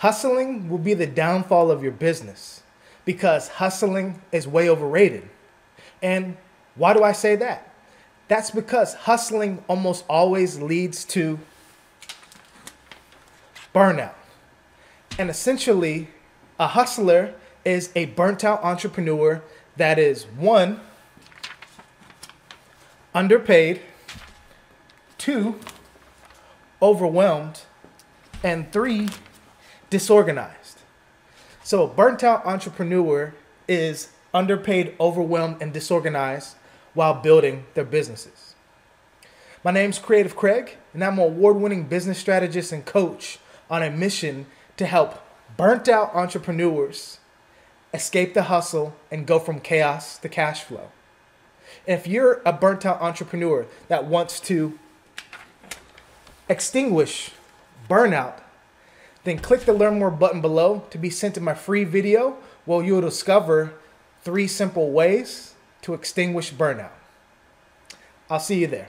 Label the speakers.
Speaker 1: hustling will be the downfall of your business because hustling is way overrated. And why do I say that? That's because hustling almost always leads to burnout. And essentially, a hustler is a burnt out entrepreneur that is one, underpaid, two, overwhelmed, and three, disorganized. So, a burnt out entrepreneur is underpaid, overwhelmed, and disorganized while building their businesses. My name's Cre8ive Craig, and I'm an award winning business strategist and coach on a mission to help burnt out entrepreneurs escape the hustle and go from chaos to cash flow. And if you're a burnt out entrepreneur that wants to extinguish burnout, then click the learn more button below to be sent to my free video where you'll discover three simple ways to extinguish burnout. I'll see you there.